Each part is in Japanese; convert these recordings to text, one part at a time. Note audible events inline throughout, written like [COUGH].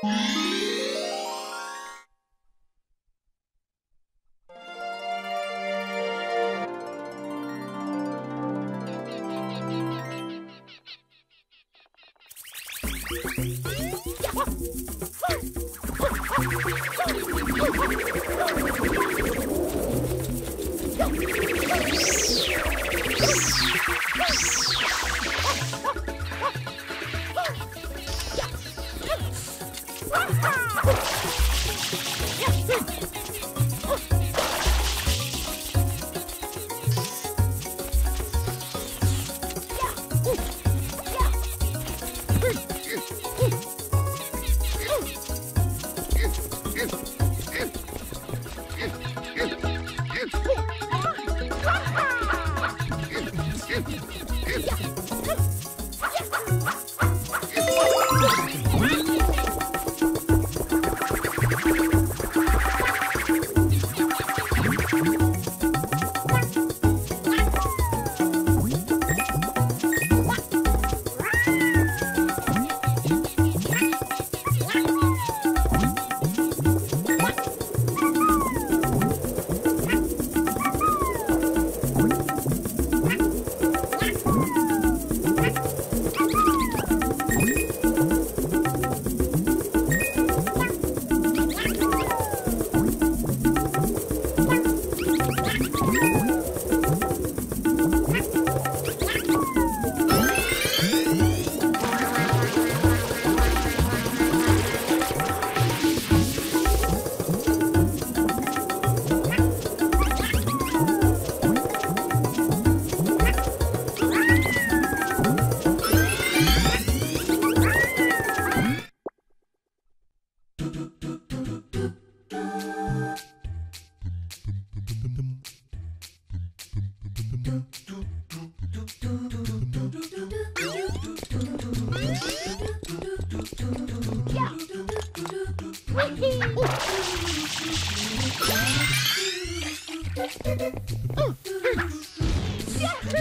Yes! Yeah.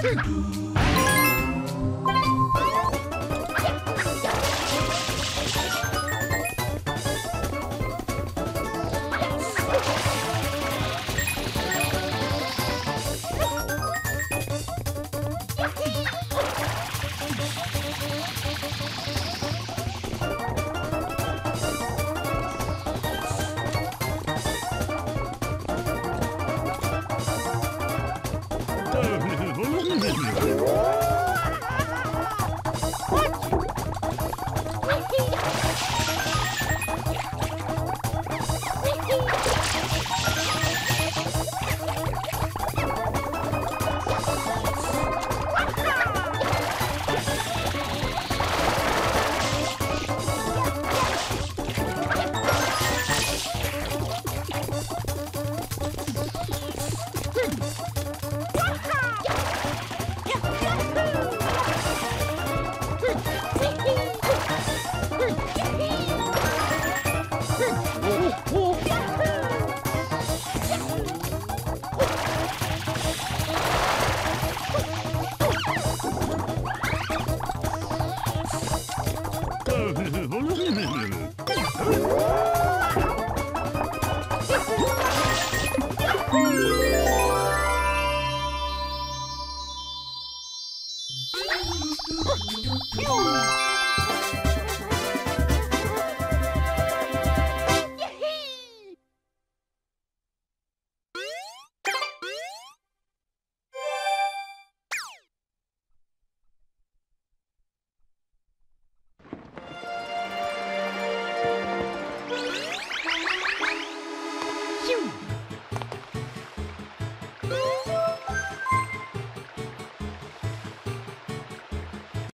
Yeah. Love Pew! [LAUGHS] you.